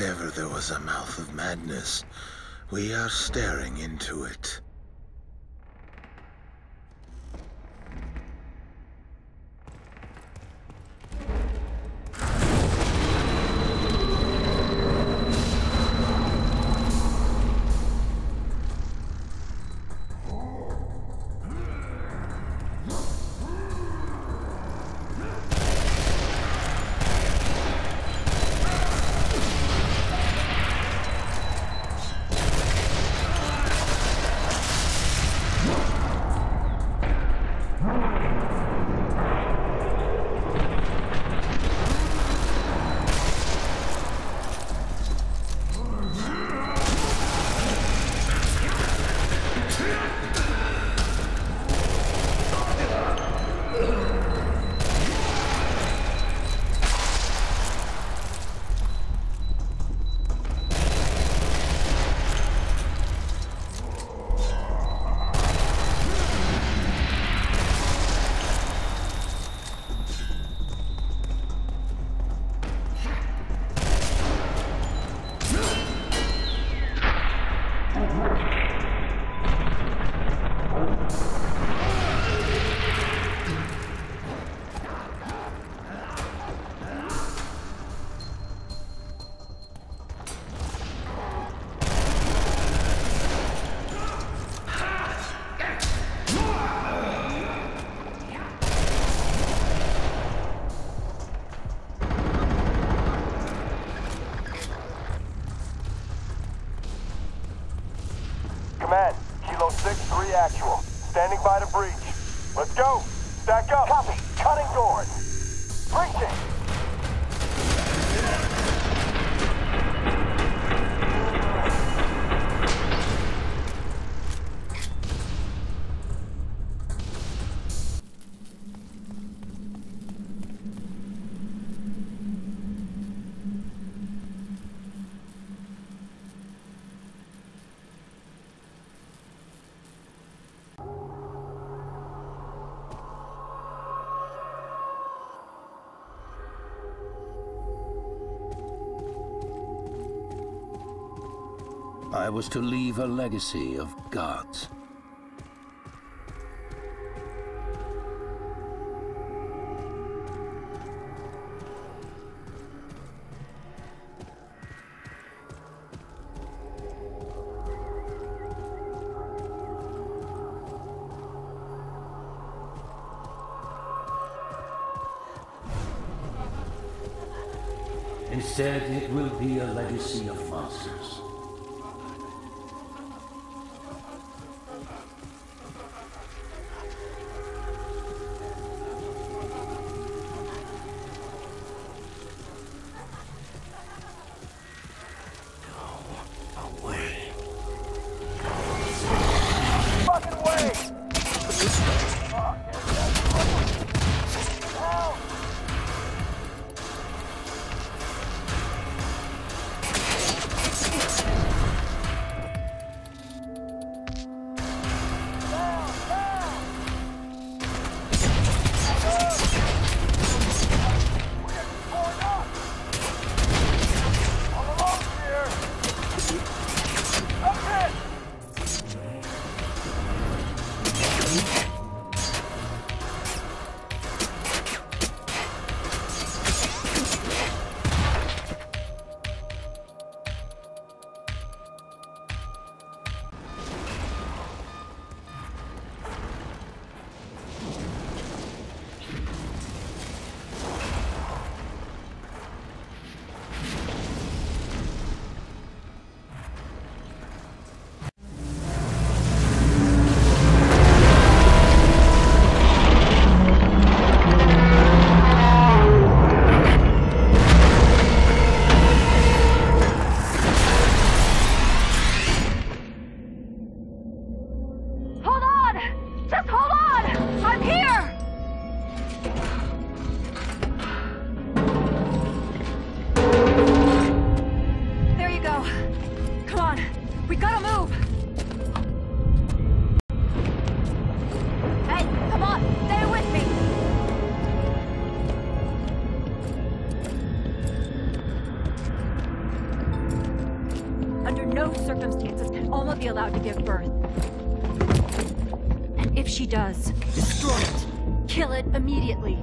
If ever there was a mouth of madness, we are staring into it. Standing by the breach. Let's go. Stack up. Copy. Cutting doors. Breaching. I was to leave a legacy of gods. Instead, it will be a legacy of monsters. no circumstances can Alma be allowed to give birth. And if she does, destroy it. Kill it immediately.